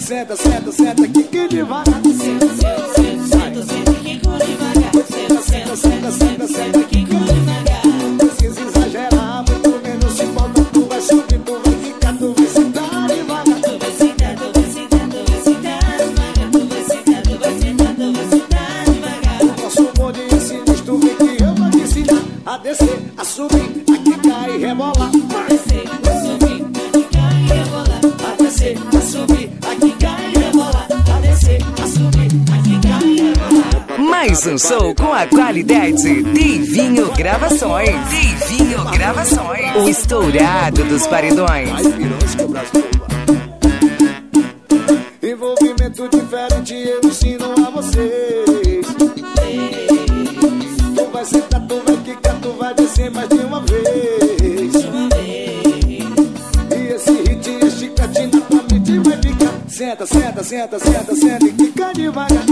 senta, senta, senta, que que devagar. Senta, senta, senta, senta, senta, que com devagar. Senta, senta, senta, senta, senta, que com devagar. Mais um show com a qualidade Divinho Gravações. Divinho Gravações. O estourado dos paredões. Envolvimento diferente eu ensino a vocês. Tu vai sentar, tu vai quicar, tu vai descer mais de uma vez. E esse hit, este catinho, tua mente vai ficar. Senta, senta, senta, senta, senta e fica devagar.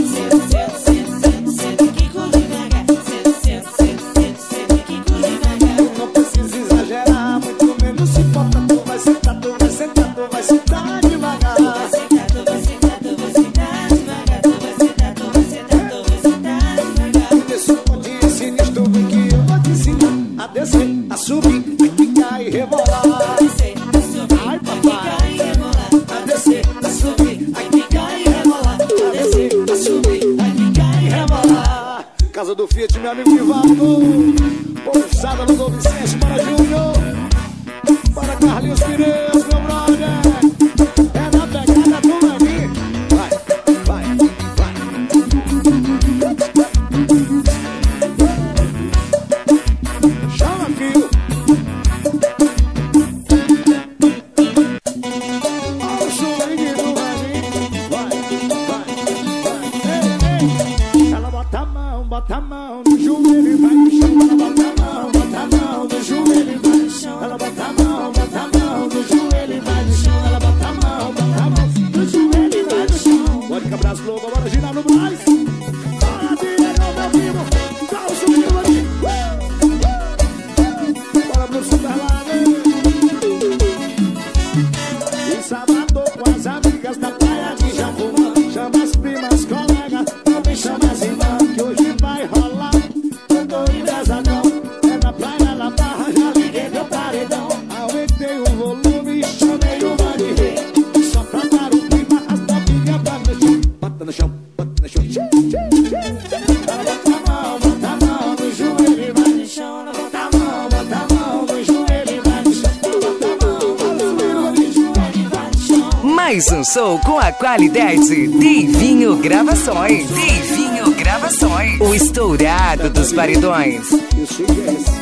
Meu amigo Rivaldo. Sou com a qualidade Divinho Gravações. Divinho Gravações. O estourado dos paredões. Mais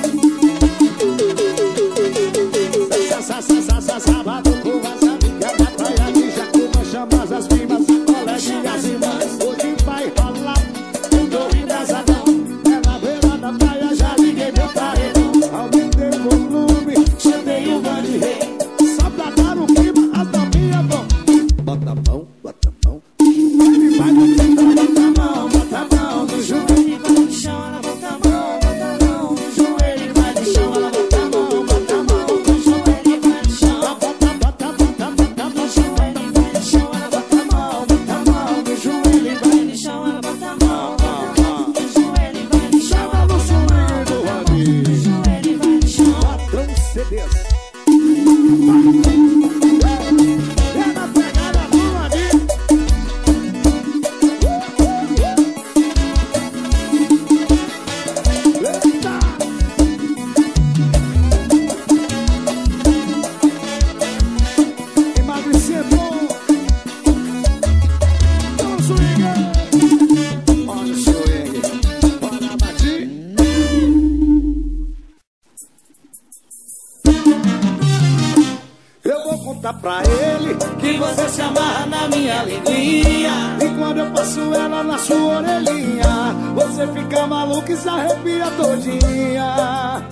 Conta pra ele que você se amarra na minha alegria. E quando eu passo ela na sua orelhinha, você fica maluco e se arrepia todinha.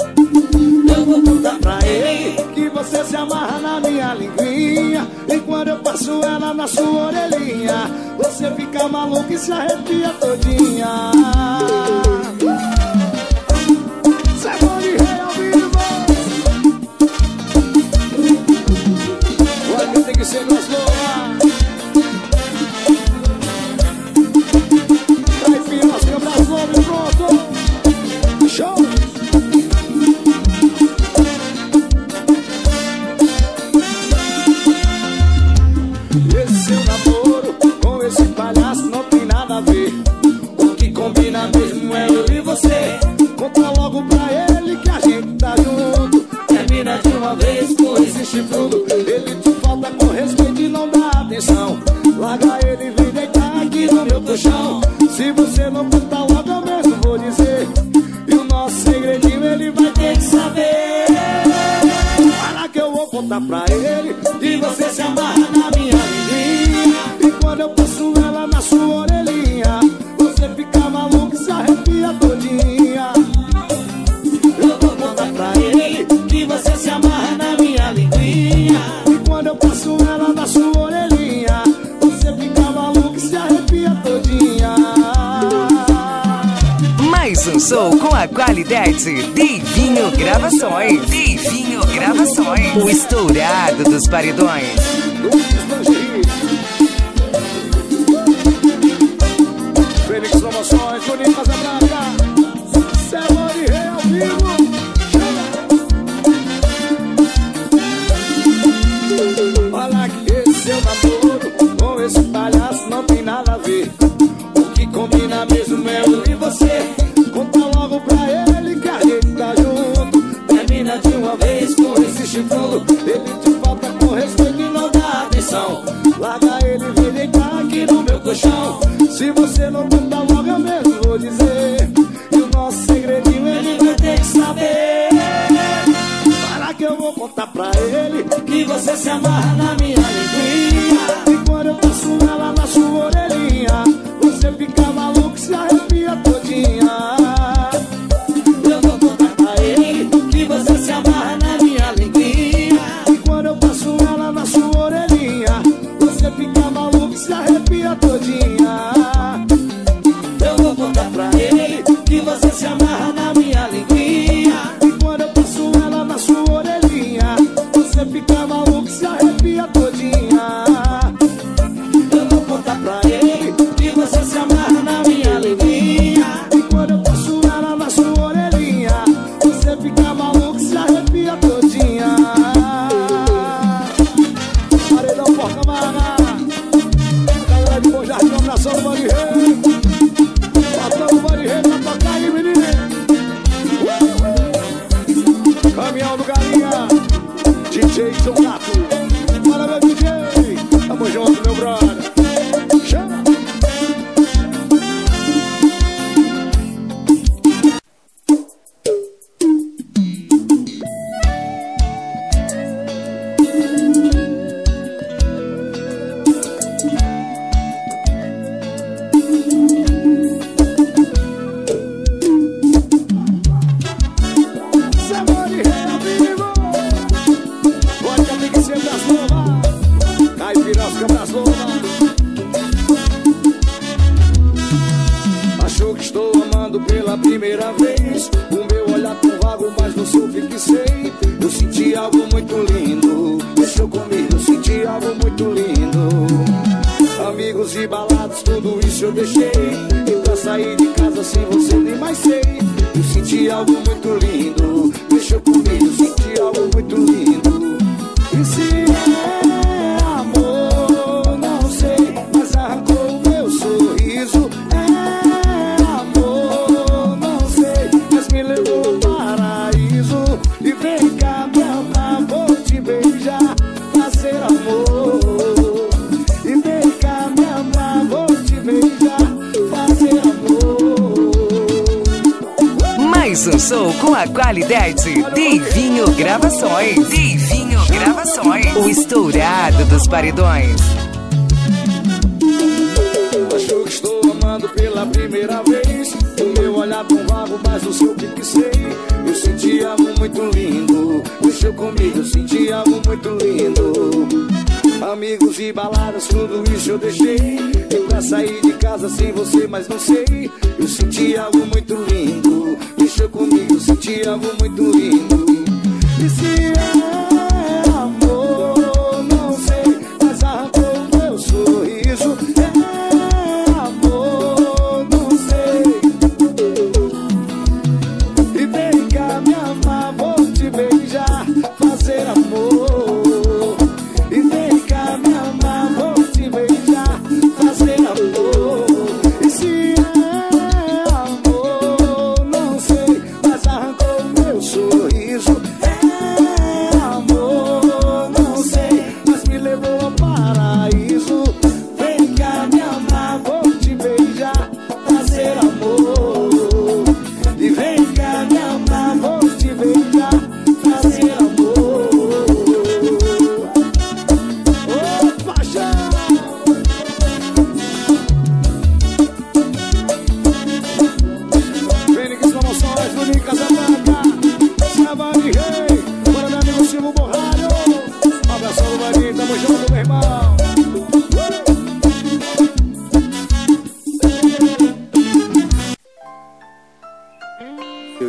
Eu vou contar pra ele que você se amarra na minha linguinha. E quando eu passo ela na sua orelhinha, você fica maluco e se arrepia todinha. qualidade. Divinho Gravações. Divinho Gravações. O estourado dos paredões. Juninho ele te falta com respeito e não dá atenção. Larga ele, vem deitar aqui no meu colchão. Se você não contar logo, eu mesmo vou dizer. E o nosso segredinho ele vai ter que saber. Para que eu vou contar pra ele que você se amarra na minha linha. você se amar. saí de casa sem você nem mais sei. Eu senti algo muito lindo, mexeu comigo, senti algo muito lindo. Com a qualidade Divinho Gravações. Divinho Gravações. O estourado dos paredões. Acho que estou amando pela primeira vez. O meu olhar tão vago, mas não sei o que que sei. Eu senti algo muito lindo. Mexeu comigo, eu senti algo muito lindo. Amigos e baladas, tudo isso eu deixei. Eu pra sair de casa sem você, mas não sei. Eu senti algo muito lindo. Mexeu comigo, senti algo muito lindo. E se é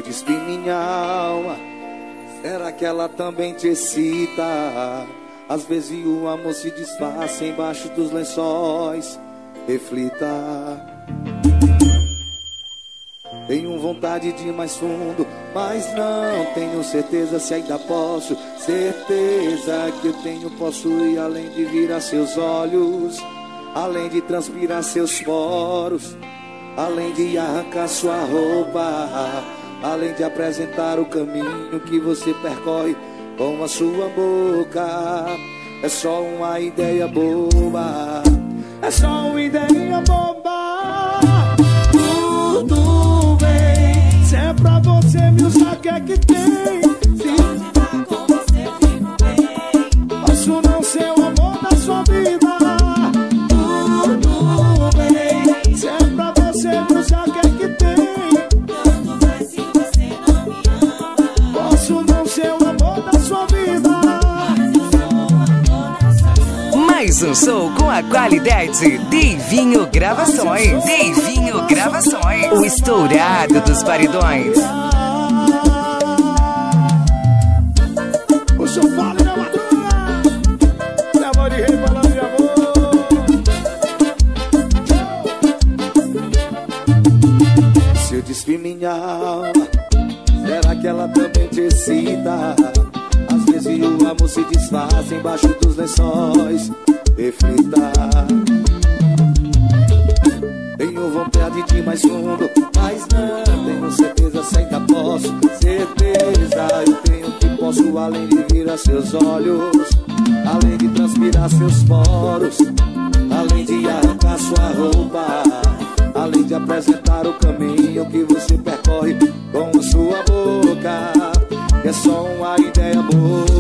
Despi minha alma, será que ela também te excita? Às vezes o amor se disfarça embaixo dos lençóis. Reflita. Tenho vontade de ir mais fundo, mas não tenho certeza se ainda posso. Certeza que eu tenho, posso ir além de virar seus olhos, além de transpirar seus poros, além de arrancar sua roupa, além de apresentar o caminho que você percorre com a sua boca. É só uma ideia boba, é só uma ideia boba. A qualidade Divinho Gravações. Divinho Gravações. O estourado dos paredões. O seu voz de amor. Se eu desfio minha alma, será que ela também te excita? Às vezes o amor se desfaz embaixo dos lençóis. Reflita. Tenho vontade de mais fundo, mas não tenho certeza se ainda posso. Certeza eu tenho que posso, além de virar seus olhos, além de transpirar seus poros, além de arrancar sua roupa, além de apresentar o caminho que você percorre com sua boca. É só uma ideia boba,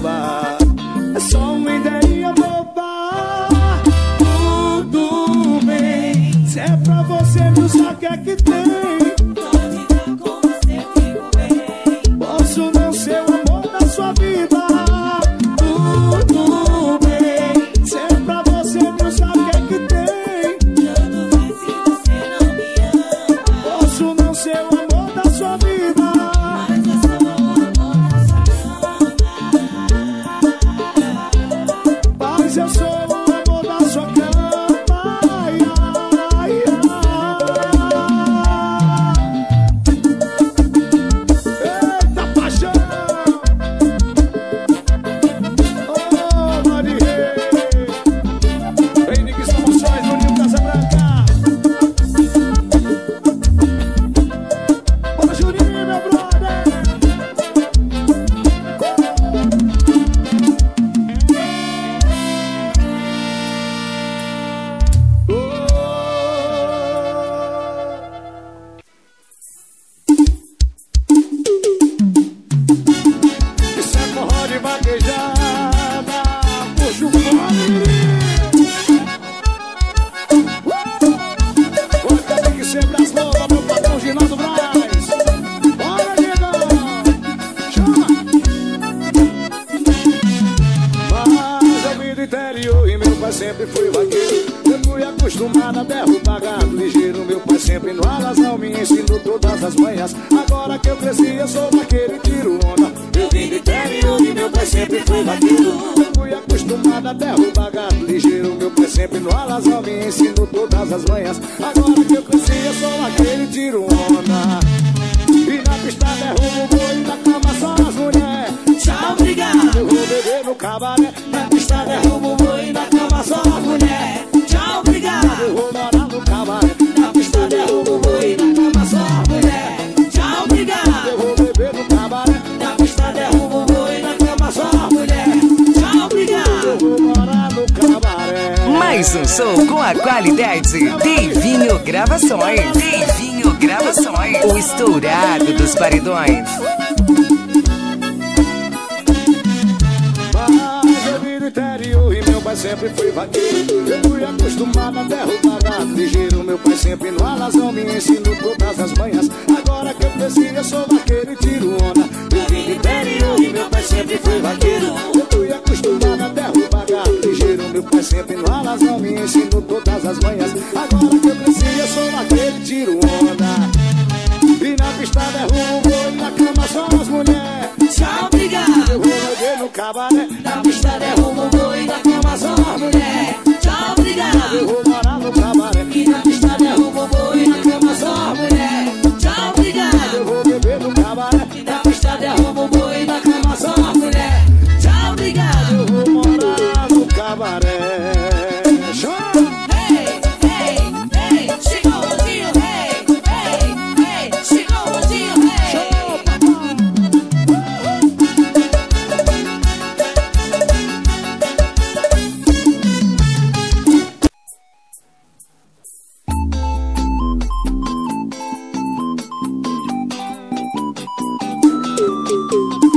interior e meu pai sempre foi vaqueiro. Eu fui acostumado a derrubar gado ligeiro. Meu pai sempre no alazão me ensinou todas as manhas. Agora que eu cresci, eu sou vaqueiro e tiro onda. Eu vim do interior e meu pai sempre foi vaqueiro. Eu fui acostumado a derrubar gado ligeiro. Meu pai sempre no alazão me ensinou todas as manhas. Agora que eu cresci, eu sou vaqueiro e tiro onda pista derrubo o boi na cama só as mulheres Tchau, obrigado. Eu vou beber no cabaré Na pista derrubo o boi na cama só as mulheres Tchau, obrigado. Eu vou morar no cabaré Na pista derrubo o boi, na cama só a mulher. Tchau, Eu obrigado. vou beber no cabaré Na pista derrubo o boi, na cama só a mulher. Tchau, Eu obrigado. vou morar no cabaré Mais um show com a qualidade Divinho Gravações. Divinho Gravações. O estourado dos paredões. Sempre foi vaqueiro. Eu fui acostumado a derrubar gado ligeiro. Meu pai sempre no alazão me ensinou todas as manhas. Agora que eu cresci eu sou vaqueiro e tiro onda. Eu vim do interior e meu pai sempre foi vaqueiro. Eu fui acostumado a derrubar gado ligeiro. Meu pai sempre no alazão me ensinou todas as manhas. Agora que eu cresci eu sou vaqueiro e tiro onda. E na pista derrubo o boi, na cama só as mulheres. Tchau, Eu obrigado. vou beber no cabaré Eu